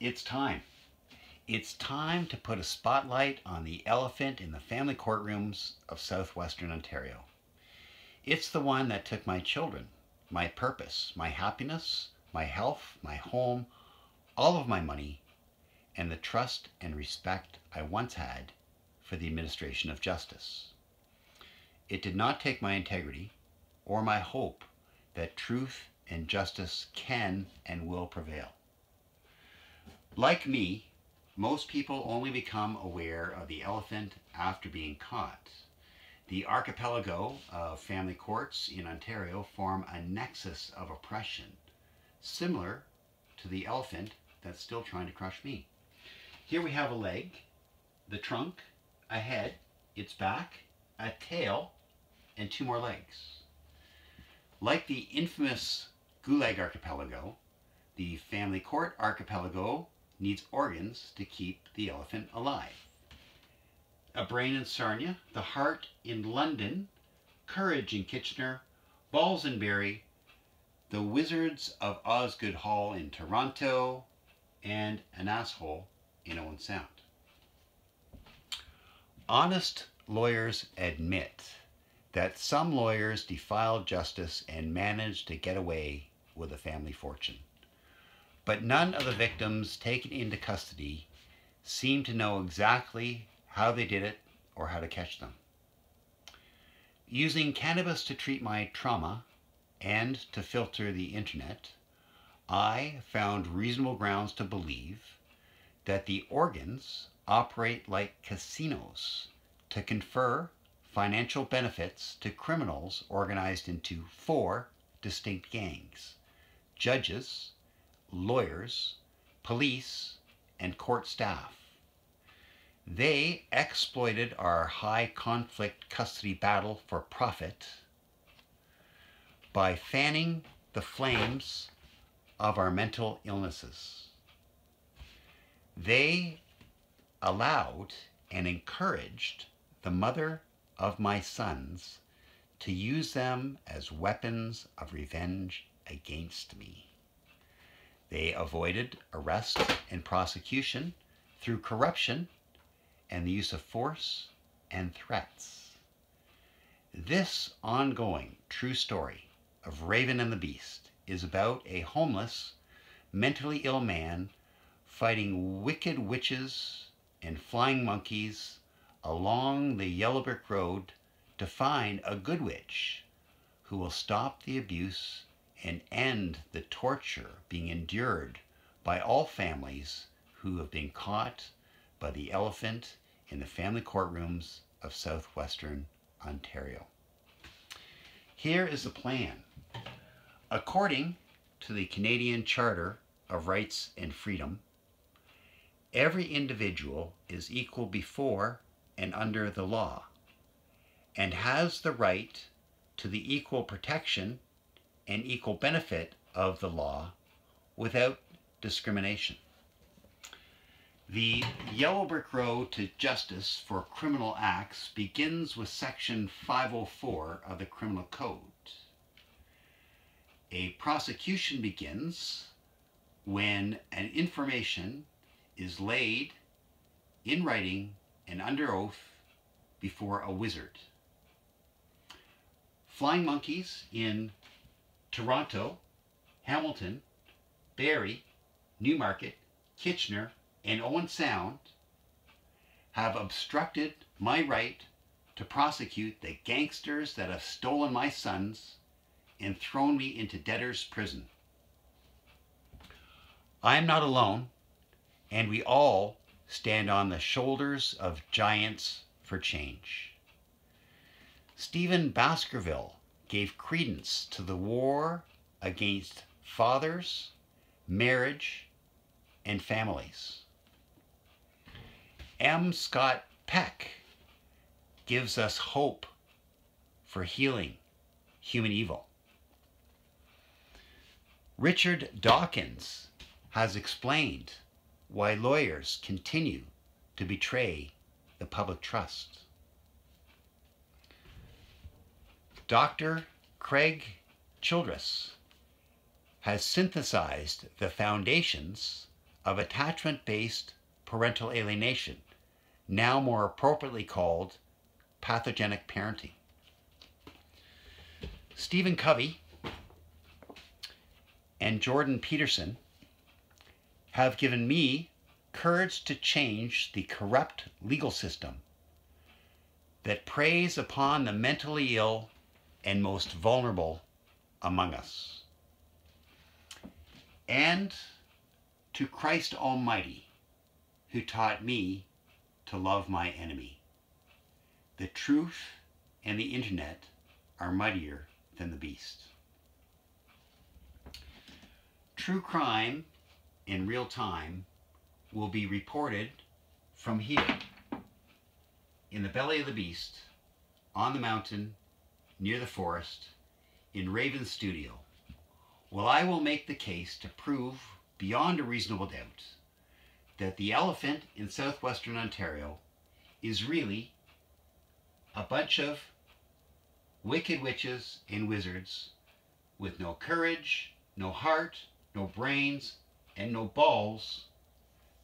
It's time. It's time to put a spotlight on the elephant in the family courtrooms of southwestern Ontario. It's the one that took my children, my purpose, my happiness, my health, my home, all of my money, and the trust and respect I once had for the administration of justice. It did not take my integrity or my hope that truth and justice can and will prevail. Like me, most people only become aware of the elephant after being caught. The archipelago of family courts in Ontario form a nexus of oppression, similar to the elephant that's still trying to crush me. Here we have a leg, the trunk, a head, its back, a tail, and two more legs. Like the infamous Gulag Archipelago, the family court archipelago needs organs to keep the elephant alive. A brain in Sarnia, the heart in London, courage in Kitchener, balls in Barrie, the Wizards of Osgoode Hall in Toronto, and an asshole in Owen Sound. Honest lawyers admit that some lawyers defile justice and manage to get away with a family fortune. But none of the victims taken into custody seem to know exactly how they did it or how to catch them. Using cannabis to treat my trauma and to filter the internet, I found reasonable grounds to believe that the organs operate like casinos to confer financial benefits to criminals organized into four distinct gangs judges, lawyers, police, and court staff. They exploited our high conflict custody battle for profit by fanning the flames of our mental illnesses. They allowed and encouraged the mother of my sons to use them as weapons of revenge against me. They avoided arrest and prosecution through corruption and the use of force and threats. This ongoing true story of Raven and the Beast is about a homeless, mentally ill man fighting wicked witches and flying monkeys along the yellow brick road to find a good witch who will stop the abuse and end the torture being endured by all families who have been caught by the elephant in the family courtrooms of southwestern Ontario. Here is the plan. According to the Canadian Charter of Rights and Freedom, every individual is equal before and under the law, and has the right to the equal protection and equal benefit of the law without discrimination. The Yellow Brick Road to Justice for Criminal Acts begins with Section 504 of the Criminal Code. A prosecution begins when an information is laid in writing and under oath before a wizard. Flying monkeys in Toronto, Hamilton, Barrie, Newmarket, Kitchener, and Owen Sound have obstructed my right to prosecute the gangsters that have stolen my sons and thrown me into debtor's prison. I am not alone, and we all stand on the shoulders of giants for change. Stephen Baskerville gave credence to the war against fathers, marriage, and families. M. Scott Peck gives us hope for healing human evil. Richard Dawkins has explained why lawyers continue to betray the public trust. Dr. Craig Childress has synthesized the foundations of attachment based parental alienation, now more appropriately called pathogenic parenting. Stephen Covey and Jordan Peterson have given me courage to change the corrupt legal system that preys upon the mentally ill and most vulnerable among us. And to Christ Almighty, who taught me to love my enemy. The truth and the internet are mightier than the beast. True crime in real time will be reported from here in the belly of the beast on the mountain near the forest in Raven's studio. Well, I will make the case to prove beyond a reasonable doubt that the elephant in southwestern Ontario is really a bunch of wicked witches and wizards with no courage, no heart, no brains, and no balls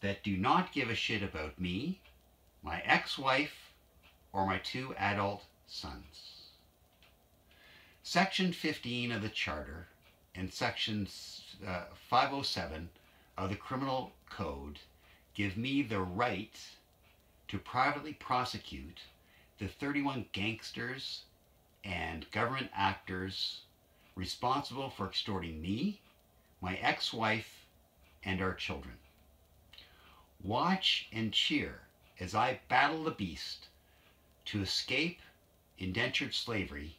that do not give a shit about me, my ex-wife, or my two adult sons. Section 15 of the Charter and Section uh, 507 of the Criminal Code give me the right to privately prosecute the 31 gangsters and government actors responsible for extorting me, my ex-wife, and our children. Watch and cheer as I battle the beast to escape indentured slavery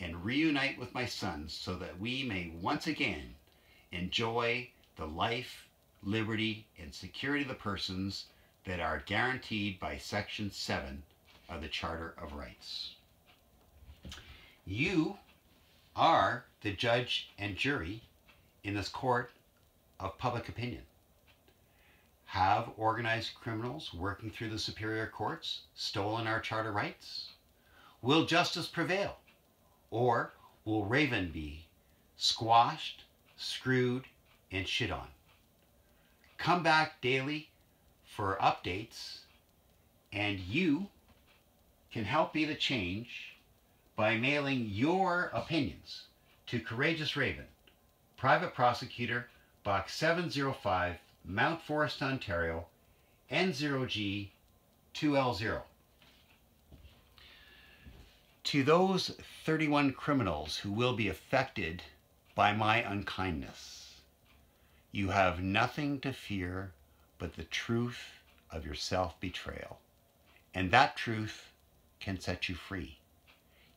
and reunite with my sons so that we may once again enjoy the life, liberty, and security of the persons that are guaranteed by Section 7 of the Charter of Rights. You are the judge and jury in this court of public opinion. Have organized criminals working through the superior courts stolen our charter rights? Will justice prevail? Or will Raven be squashed, screwed, and shit on? Come back daily for updates, and you can help be the change by mailing your opinions to Courageous Raven, Private Prosecutor, Box 705, Mount Forest, Ontario, N0G 2L0. To those 31 criminals who will be affected by my unkindness, you have nothing to fear but the truth of your self-betrayal. And that truth can set you free.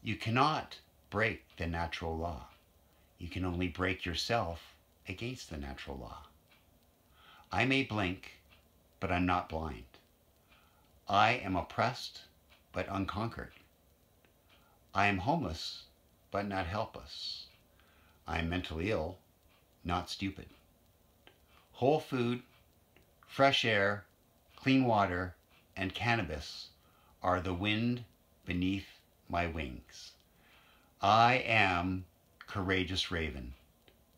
You cannot break the natural law. You can only break yourself against the natural law. I may blink, but I'm not blind. I am oppressed, but unconquered. I am homeless, but not helpless. I am mentally ill, not stupid. Whole food, fresh air, clean water, and cannabis are the wind beneath my wings. I am Courageous Raven,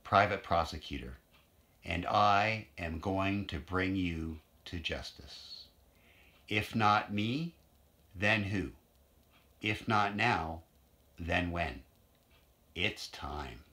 private prosecutor, and I am going to bring you to justice. If not me, then who? If not now, then when? It's time.